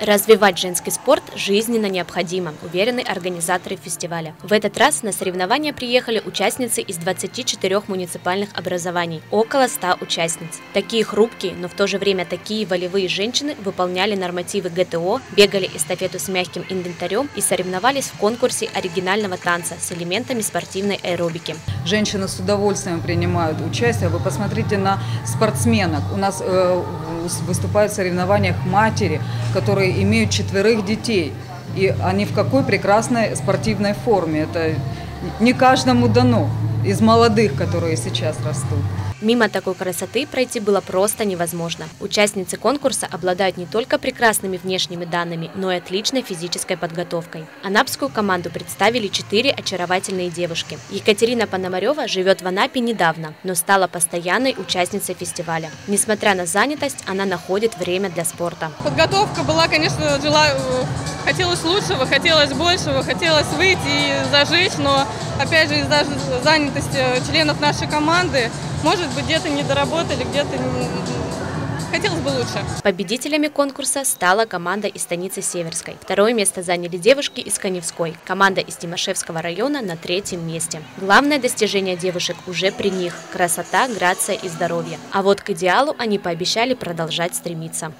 Развивать женский спорт жизненно необходимо, уверены организаторы фестиваля. В этот раз на соревнования приехали участницы из 24 муниципальных образований, около 100 участниц. Такие хрупкие, но в то же время такие волевые женщины выполняли нормативы ГТО, бегали эстафету с мягким инвентарем и соревновались в конкурсе оригинального танца с элементами спортивной аэробики. Женщины с удовольствием принимают участие. Вы посмотрите на спортсменок. У нас э, выступают в соревнованиях матери, которые имеют четверых детей. И они в какой прекрасной спортивной форме. Это не каждому дано из молодых, которые сейчас растут. Мимо такой красоты пройти было просто невозможно. Участницы конкурса обладают не только прекрасными внешними данными, но и отличной физической подготовкой. Анапскую команду представили четыре очаровательные девушки. Екатерина Пономарева живет в Анапе недавно, но стала постоянной участницей фестиваля. Несмотря на занятость, она находит время для спорта. Подготовка была, конечно, жила, хотелось лучшего, хотелось большего, хотелось выйти и зажечь, но опять же из-за занятости членов нашей команды может быть, где-то не доработали, где-то Хотелось бы лучше. Победителями конкурса стала команда из станицы Северской. Второе место заняли девушки из Коневской. Команда из Тимошевского района на третьем месте. Главное достижение девушек уже при них – красота, грация и здоровье. А вот к идеалу они пообещали продолжать стремиться.